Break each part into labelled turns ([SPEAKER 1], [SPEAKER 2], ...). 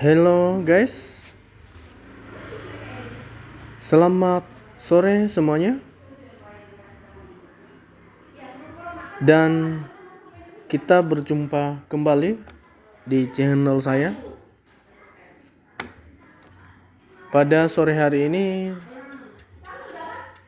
[SPEAKER 1] Hello guys, selamat sore semuanya. Dan kita berjumpa kembali di channel saya. Pada sore hari ini,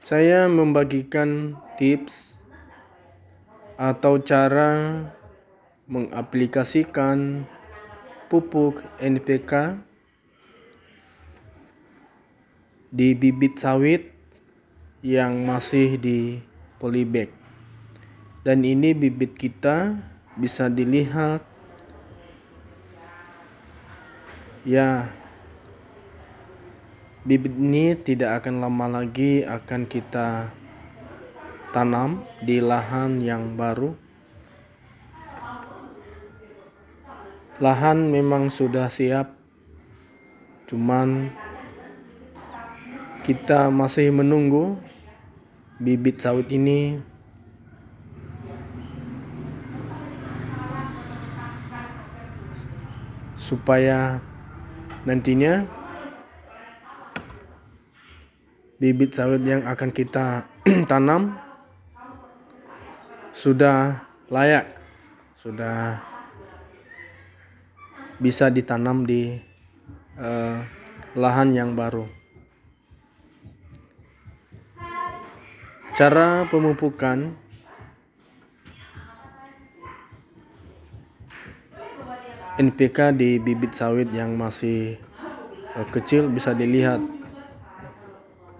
[SPEAKER 1] saya membagikan tips atau cara mengaplikasikan pupuk NPK di bibit sawit yang masih di polybag. Dan ini bibit kita bisa dilihat ya bibit ini tidak akan lama lagi akan kita tanam di lahan yang baru lahan memang sudah siap cuman kita masih menunggu bibit sawit ini. Supaya nantinya bibit sawit yang akan kita tanam sudah layak sudah bisa ditanam di uh, lahan yang baru. Cara pemupukan NPK di bibit sawit yang masih uh, kecil bisa dilihat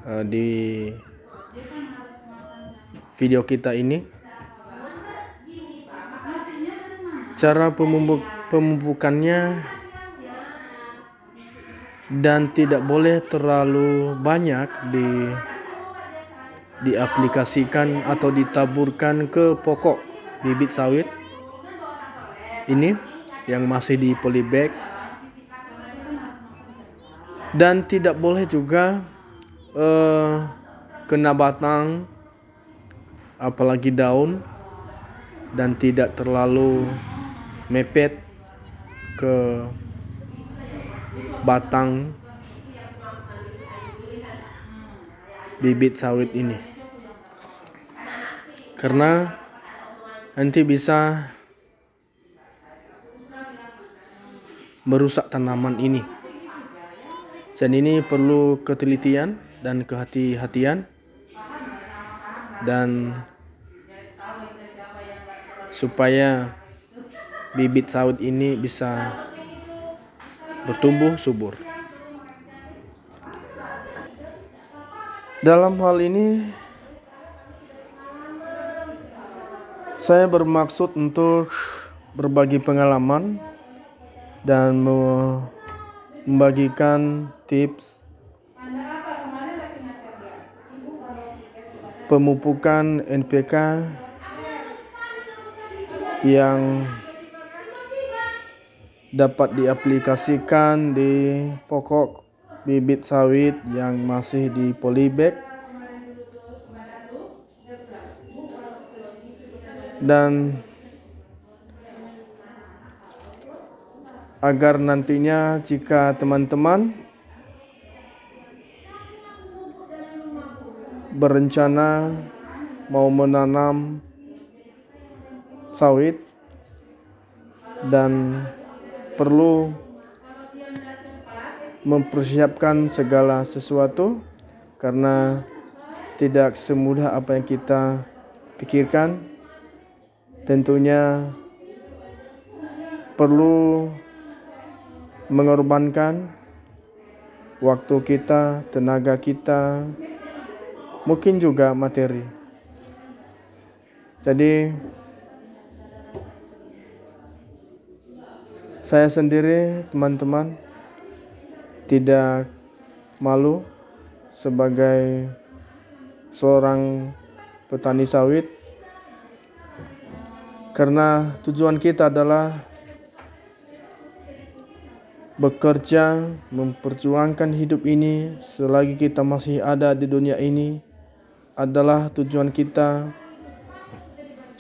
[SPEAKER 1] uh, di video kita ini. Cara pemupuk pemupukannya dan tidak boleh terlalu banyak di diaplikasikan atau ditaburkan ke pokok bibit sawit. Ini yang masih di polybag. Dan tidak boleh juga uh, kena batang apalagi daun dan tidak terlalu mepet ke batang bibit sawit ini. Karena nanti bisa merusak tanaman ini. Dan ini perlu ketelitian dan kehati-hatian. Dan supaya bibit sawit ini bisa bertumbuh subur. Dalam hal ini saya bermaksud untuk berbagi pengalaman dan membagikan tips pemupukan NPK yang dapat diaplikasikan di pokok bibit sawit yang masih di polybag. Dan agar nantinya jika teman-teman berencana mau menanam sawit dan perlu mempersiapkan segala sesuatu karena tidak semudah apa yang kita pikirkan. Tentunya perlu mengorbankan waktu kita, tenaga kita, mungkin juga materi. Jadi Saya sendiri, teman-teman, tidak malu sebagai seorang petani sawit. Karena tujuan kita adalah bekerja memperjuangkan hidup ini selagi kita masih ada di dunia ini adalah tujuan kita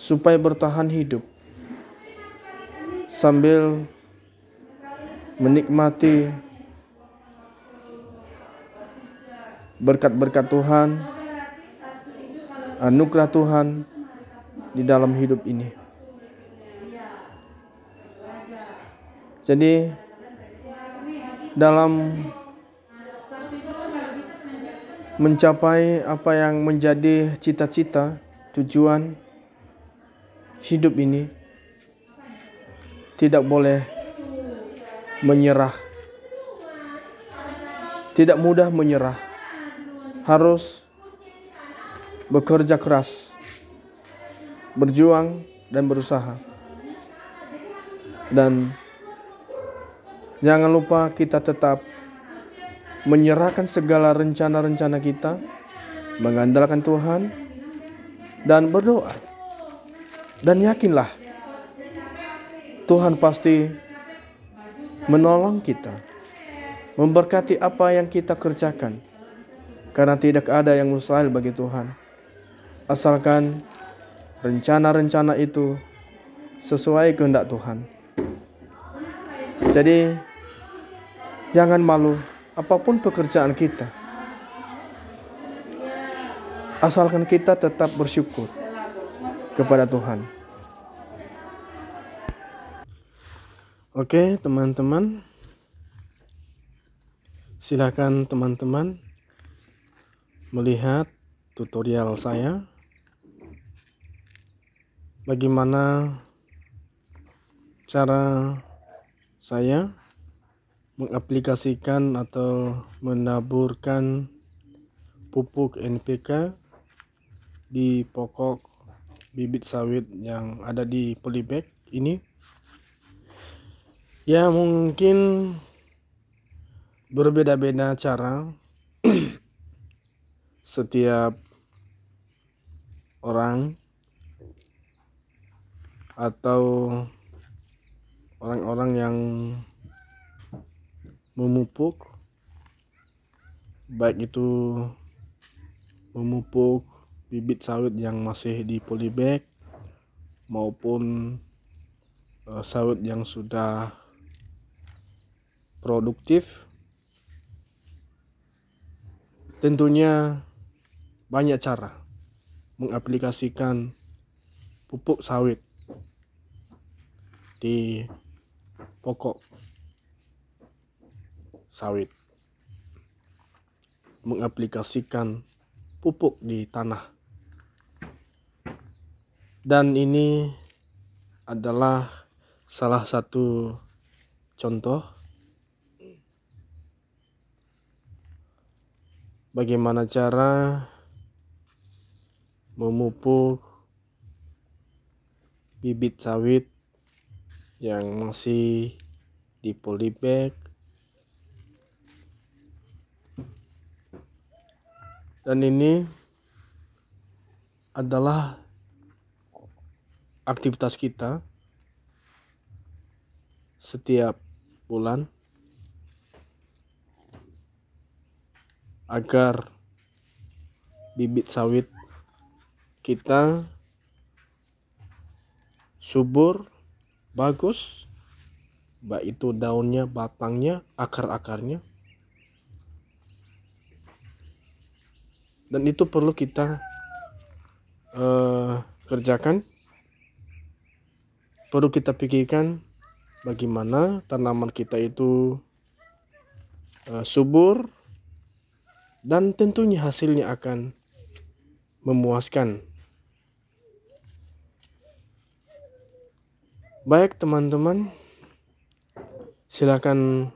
[SPEAKER 1] supaya bertahan hidup. Sambil menikmati berkat-berkat Tuhan, anugerah Tuhan di dalam hidup ini. Jadi dalam mencapai apa yang menjadi cita-cita, tujuan hidup ini tidak boleh menyerah. Tidak mudah menyerah. Harus bekerja keras, berjuang dan berusaha. Dan jangan lupa kita tetap menyerahkan segala rencana-rencana kita, mengandalkan Tuhan, dan berdoa. Dan yakinlah, Tuhan pasti menolong kita, memberkati apa yang kita kerjakan, karena tidak ada yang mustahil bagi Tuhan. Asalkan rencana-rencana itu sesuai kehendak Tuhan. Jadi, jangan malu apa pun pekerjaan kita. Asalkan kita tetap bersyukur kepada Tuhan. Oke, teman-teman. Silakan teman-teman melihat tutorial saya. Bagaimana cara saya mengaplikasikan atau menaburkan pupuk NPK di pokok bibit sawit yang ada di polybag ini ya mungkin berbeda-beda cara. Setiap orang atau orang-orang yang memupuk baik itu memupuk bibit sawit yang masih di polybag maupun uh, sawit yang sudah produktif. Tentunya banyak cara mengaplikasikan pupuk sawit di pokok sawit. Mengaplikasikan pupuk di tanah. Dan ini adalah salah satu contoh bagaimana cara memupuk bibit sawit yang masih di polybag dan ini adalah aktivitas kita setiap bulan agar bibit sawit kita subur bagus baik itu daunnya batangnya akar-akarnya. Dan itu perlu kita uh, kerjakan. Perlu kita pikirkan bagaimana tanaman kita itu uh, subur dan tentunya hasilnya akan memuaskan. Baik teman-teman silakan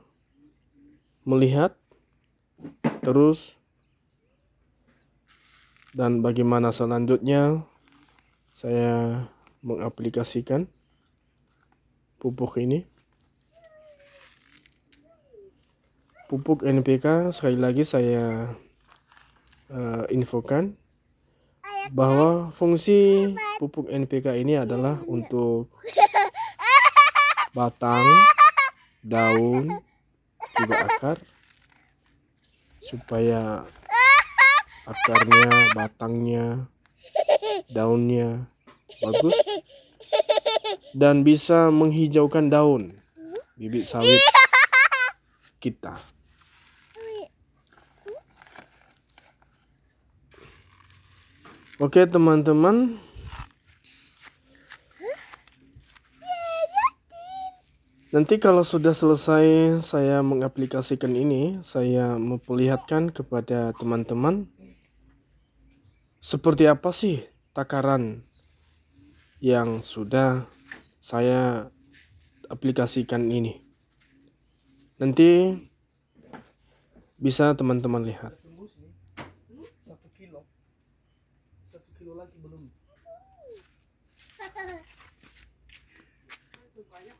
[SPEAKER 1] melihat terus dan bagaimana selanjutnya saya mengaplikasikan pupuk ini pupuk NPK sekali lagi saya uh, infokan bahwa fungsi pupuk NPK ini adalah untuk batang, daun, juga akar supaya akarnya, batangnya, daunnya bagus dan bisa menghijaukan daun bibit sawit kita. Oke teman-teman, nanti kalau sudah selesai saya mengaplikasikan ini, saya memperlihatkan kepada teman-teman seperti apa sih takaran yang sudah saya aplikasikan ini. Nanti bisa teman-teman lihat. kilo lagi belum. Banyak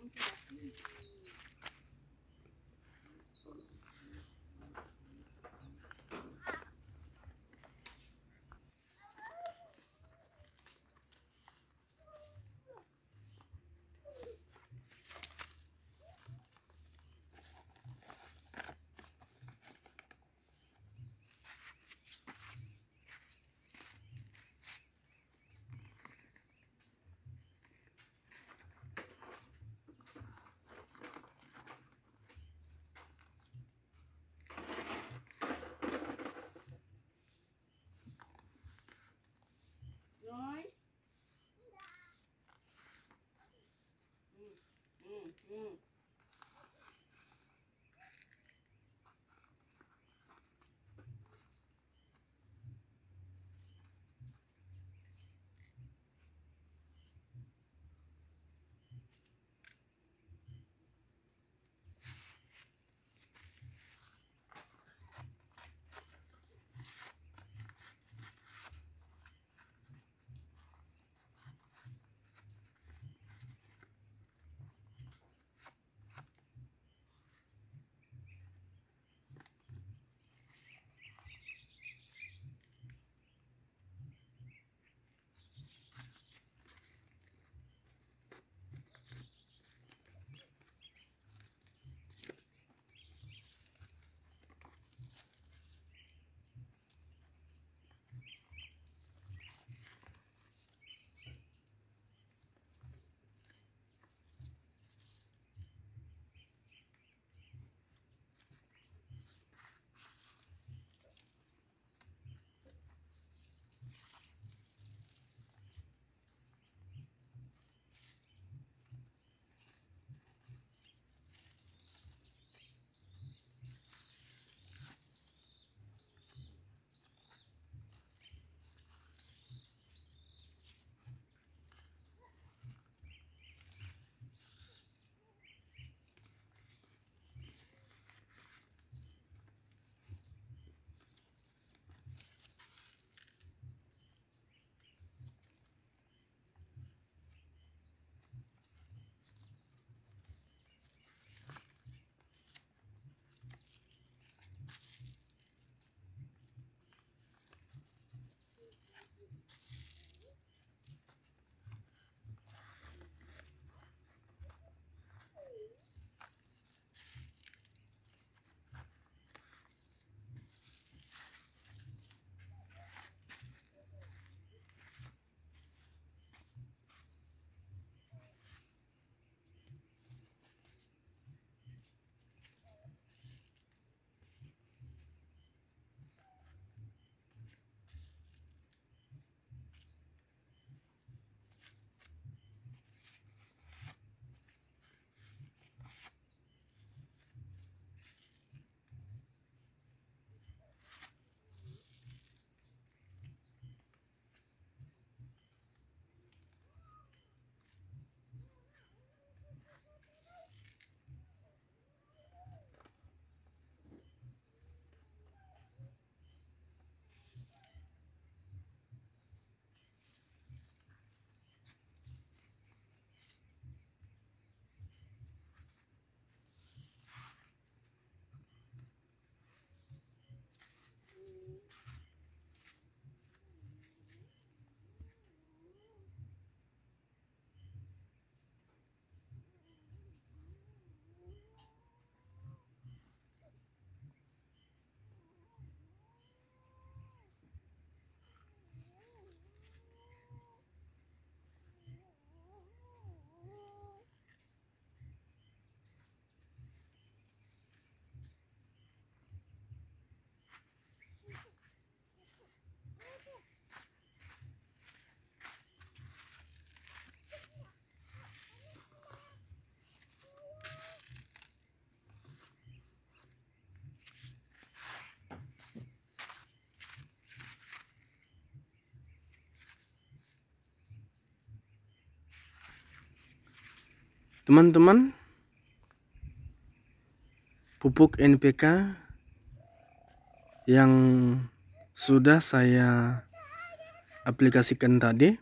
[SPEAKER 1] Teman-teman, pupuk NPK yang sudah saya aplikasikan tadi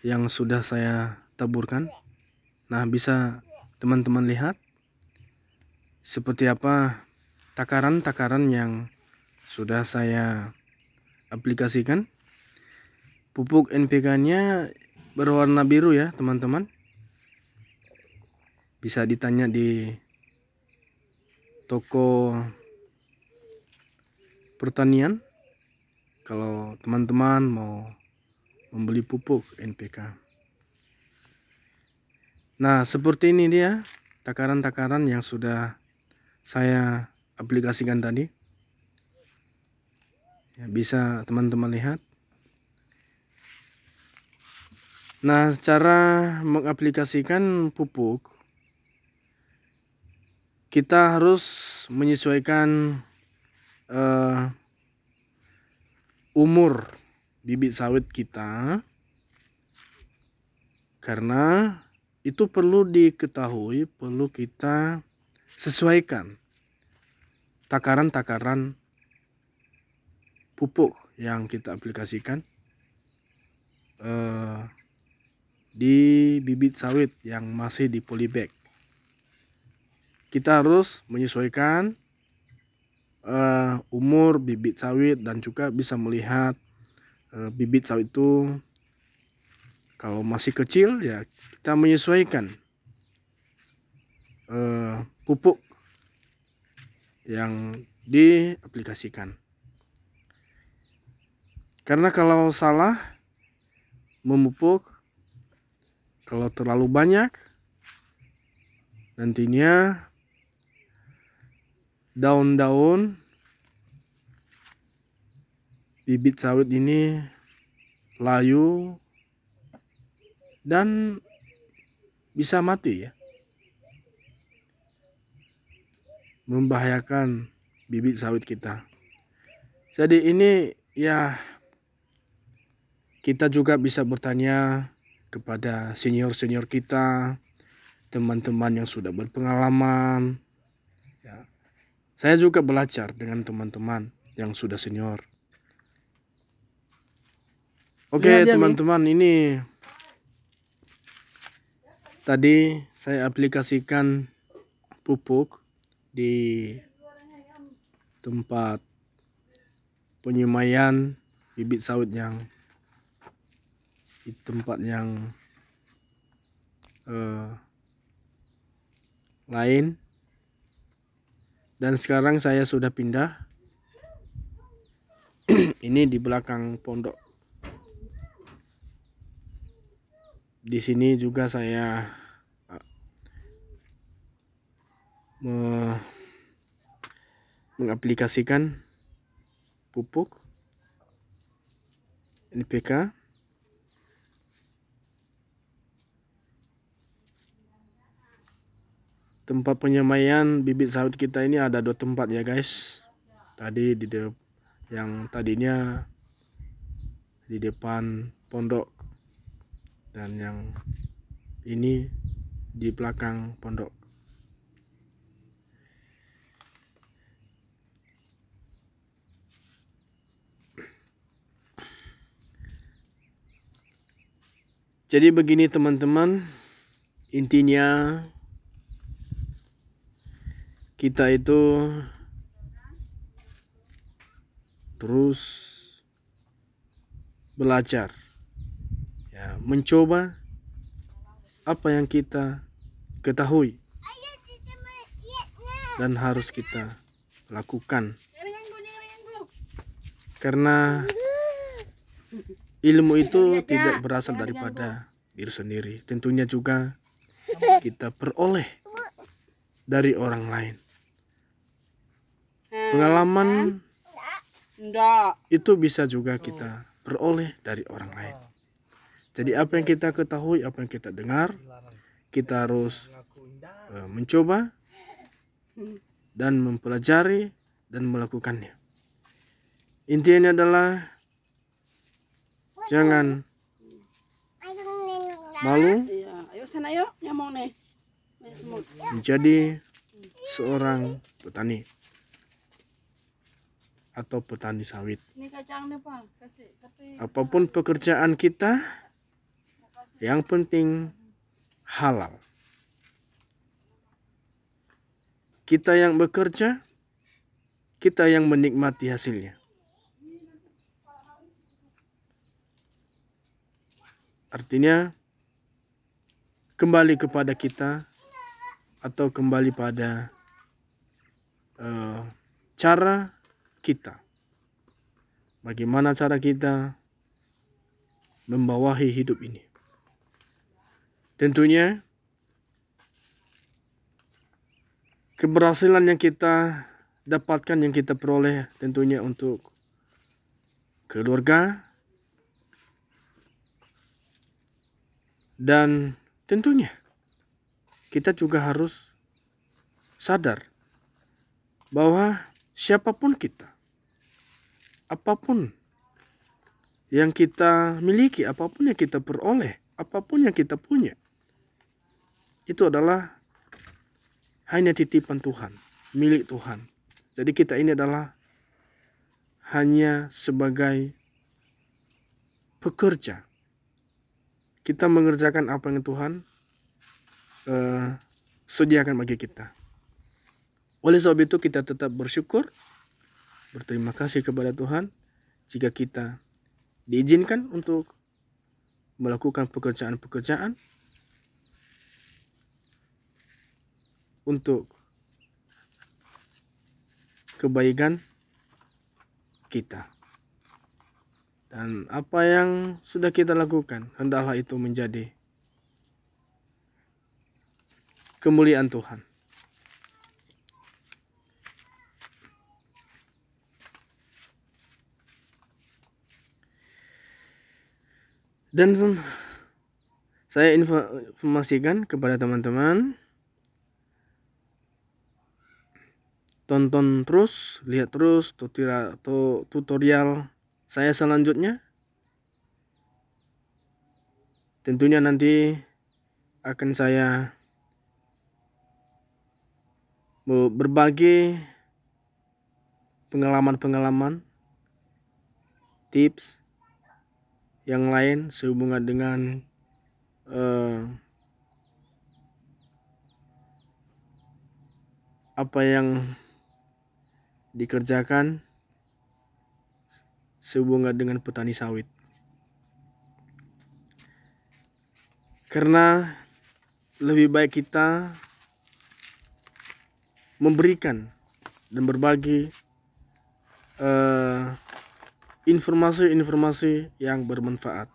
[SPEAKER 1] yang sudah saya taburkan. Nah, bisa teman-teman lihat seperti apa takaran-takaran yang sudah saya aplikasikan. Pupuk NPK-nya berwarna biru ya, teman-teman. Bisa ditanya di toko pertanian kalau teman-teman mau membeli pupuk NPK. Nah, seperti ini dia takaran-takaran yang sudah saya aplikasikan tadi. Ya, bisa teman-teman lihat. Nah, cara mengaplikasikan pupuk kita harus menyesuaikan uh, umur bibit sawit kita karena itu perlu diketahui, perlu kita sesuaikan takaran-takaran pupuk yang kita aplikasikan uh, di bibit sawit yang masih di polybag. Kita harus menyesuaikan uh, umur bibit sawit dan juga bisa melihat uh, bibit sawit itu kalau masih kecil ya kita menyesuaikan uh, pupuk yang diaplikasikan. Karena kalau salah memupuk, kalau terlalu banyak, nantinya daun-daun bibit sawit ini layu dan bisa mati ya. Membahayakan bibit sawit kita. Jadi ini ya kita juga bisa bertanya kepada senior-senior kita, teman-teman yang sudah berpengalaman. Ya. Saya juga belajar dengan teman-teman yang sudah senior. Oke, teman-teman, ini Tadi saya aplikasikan pupuk di tempat penyemaian bibit sawit yang di tempat yang uh, lain. Dan sekarang saya sudah pindah. Ini di belakang pondok. Di sini juga saya mengaplikasikan pupuk NPK tempat penyemaian bibit sawit kita ini ada dua tempat ya guys. Tadi di de yang tadinya di depan pondok dan yang ini di belakang pondok. Jadi begini teman-teman, intinya kita itu terus belajar, ya, mencoba apa yang kita ketahui dan harus kita lakukan karena ilmu itu tidak berasal daripada diri sendiri. Tentunya juga kita peroleh dari orang lain. Pengalaman itu bisa juga kita peroleh dari orang lain. Jadi apa yang kita ketahui, apa yang kita dengar, kita harus uh, mencoba dan mempelajari dan melakukannya. Intinya adalah jangan malu
[SPEAKER 2] Iya,
[SPEAKER 1] menjadi seorang petani atau petani sawit.
[SPEAKER 2] Ini kacang nih pak, kasih. Tapi
[SPEAKER 1] Apa pun pekerjaan kita, yang penting halal. Kita yang bekerja, kita yang menikmati hasilnya. Artinya, kembali kepada kita atau kembali pada eh, cara kita. Bagaimana cara kita membawahi hidup ini? Tentunya keberhasilan yang kita dapatkan yang kita peroleh tentunya untuk keluarga dan tentunya kita juga harus sadar bahwa siapa pun kita apa pun yang kita miliki, apa pun yang kita peroleh, apa pun yang kita punya, itu adalah hanya titipan Tuhan, milik Tuhan. Jadi kita ini adalah hanya sebagai pekerja. Kita mengerjakan apa yang Tuhan eh, sediakan bagi kita. Oleh sebab itu kita tetap bersyukur, berterima kasih kepada Tuhan jika kita diizinkan untuk melakukan pekerjaan-pekerjaan untuk kebaikan kita. Dan apa yang sudah kita lakukan, hendaklah itu menjadi kemuliaan Tuhan. Dan saya informasikan kepada teman-teman tonton terus, lihat terus tutorial saya selanjutnya. Tentunya nanti akan saya berbagi pengalaman-pengalaman, tips yang lain sehubungan dengan uh, apa yang dikerjakan sehubungan dengan petani sawit. Karena lebih baik kita memberikan dan berbagi uh, informasi-informasi yang bermanfaat.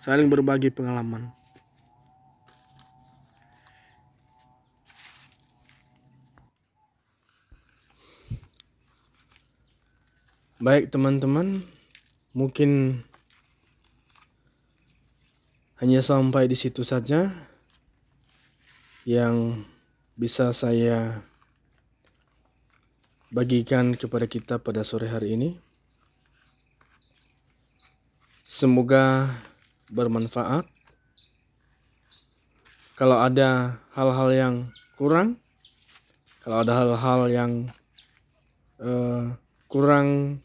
[SPEAKER 1] Saling berbagi pengalaman. Baik teman-teman, mungkin hanya sampai di situ saja yang bisa saya bagikan kepada kita pada sore hari ini. Semoga bermanfaat. Kalau ada hal-hal yang kurang, kalau ada hal-hal yang uh, kurang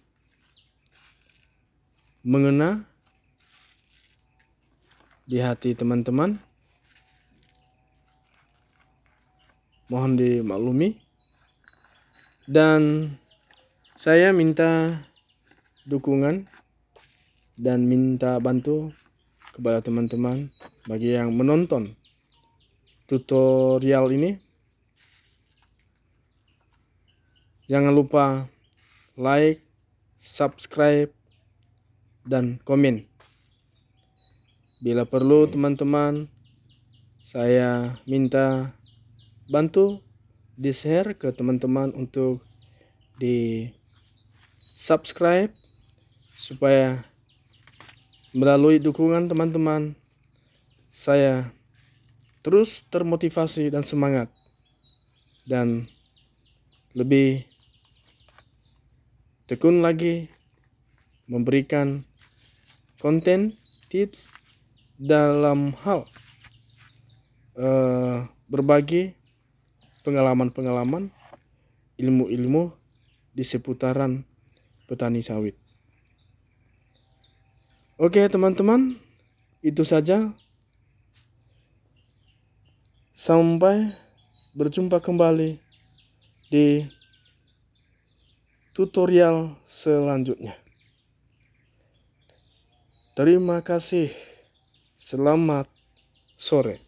[SPEAKER 1] mengena di hati teman-teman. Mohon dimaklumi. Dan saya minta dukungan dan minta bantu kepada teman-teman bagi yang menonton tutorial ini. Jangan lupa like, subscribe, dan komen. Bila perlu teman-teman, saya minta bantu di share ke teman-teman untuk di subscribe supaya melalui dukungan teman-teman saya terus termotivasi dan semangat dan lebih tekun lagi memberikan konten, tips, dalam hal eh, berbagi pengalaman-pengalaman, ilmu-ilmu di seputaran petani sawit. Oke, teman-teman, itu saja. Sampai berjumpa kembali di tutorial selanjutnya. Terima kasih. Selamat sore.